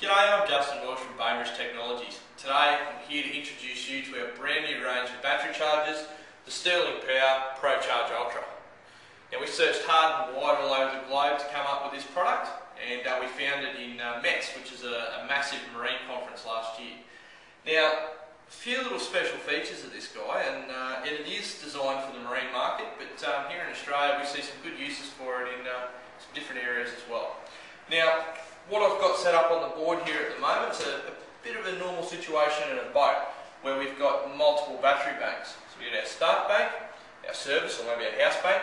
G'day, I'm Justin Welsh from Bainbridge Technologies. Today I'm here to introduce you to our brand new range of battery chargers, the Sterling Power Pro Charge Ultra. Now we searched hard and wide all over the globe to come up with this product and uh, we found it in uh, METS, which is a, a, massive marine conference last year. Now, a few little special features of this guy and uh, it is designed for the marine market but um, here in Australia we see some good uses for it in uh, some different areas as well. Now, what I've got set up on the board here at the moment is a, a bit of a normal situation in a boat where we've got multiple battery banks. So we get our start bank, our service or maybe our house bank,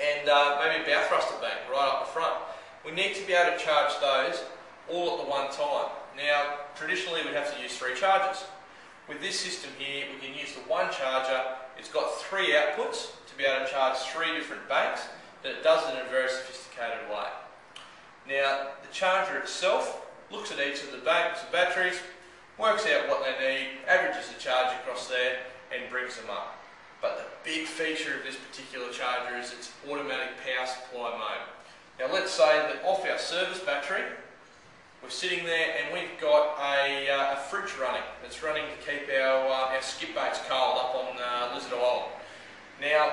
and uh, maybe a bow thruster bank right up the front. We need to be able to charge those all at the one time. Now, traditionally we'd have to use three chargers. With this system here, we can use the one charger. It's got three outputs to be able to charge three different banks, but it does it in a very sophisticated way. Now, the charger itself looks at each of the batteries, works out what they need, averages the charge across there, and brings them up. But the big feature of this particular charger is its automatic power supply mode. Now let's say that off our service battery, we're sitting there and we've got a, uh, a fridge running It's running to keep our, uh, our skip baits cold up on uh, Lizard Island. Now,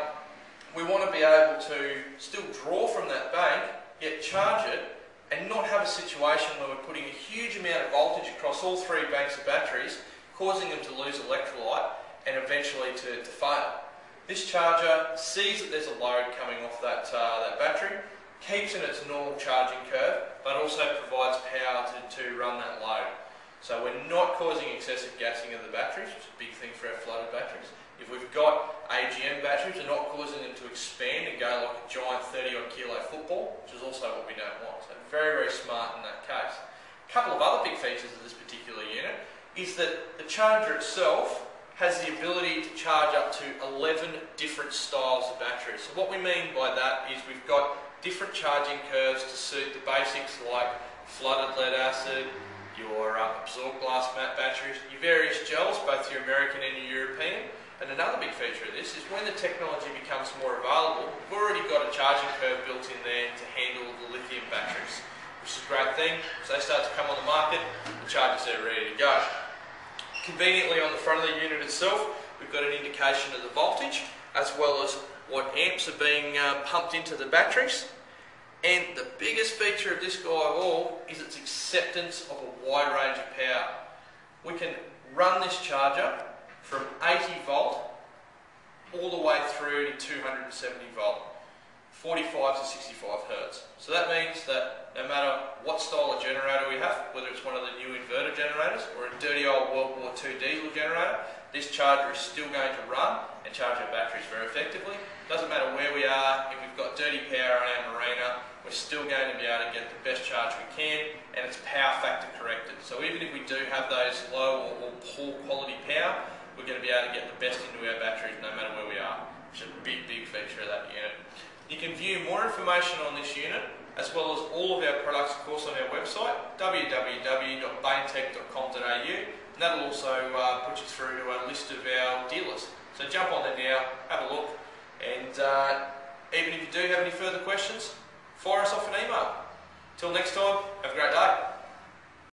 we want to be able to still draw from that bank, yet charge it and not have a situation where we're putting a huge amount of voltage across all three banks of batteries, causing them to lose electrolyte and eventually to, to fail. This charger sees that there's a load coming off that, uh, that battery, keeps in its normal charging curve, but also provides power to, to run that load. So we're not causing excessive gassing of the batteries, which is a big thing for our flooded batteries. If we've got AGM batteries, we're not causing them to expand and go like a giant 30 odd kilo football, which is also what we don't want. So very, very smart in that case. A couple of other big features of this particular unit is that the charger itself has the ability to charge up to 11 different styles of batteries. So what we mean by that is we've got different charging curves to suit the basics like flooded lead acid, your uh, absorbed glass mat batteries, your various gels, both your American and your European, and another big feature of this is when the technology becomes more available, we've already got a charging curve built in there to handle the lithium batteries, which is a great thing. As they start to come on the market, the chargers are ready to go. Conveniently on the front of the unit itself, we've got an indication of the voltage, as well as what amps are being uh, pumped into the batteries. And the biggest feature of this guy of all is its acceptance of a wide range of power. We can run this charger from 80 volt all the way through to 270 volt, 45 to 65 hertz. So that means that no matter what style of generator we have, whether it's one of the new inverter generators or a dirty old World War II diesel generator, this charger is still going to run and charge our batteries very effectively. Doesn't matter where we are, if we've got dirty power in our marina, we're still going to be able to get the best charge we can and it's power factor corrected. So even if we do have those low or, or poor quality power, we're going to be able to get the best into our batteries no matter where we are, which is a big, big feature of that unit. You can view more information on this unit, as well as all of our products, of course, on our website, www.baintech.com.au, and that'll also uh, put you through to a list of our dealers. So jump on there now, have a look, and uh, even if you do have any further questions, fire us off an email. Till next time, have a great day.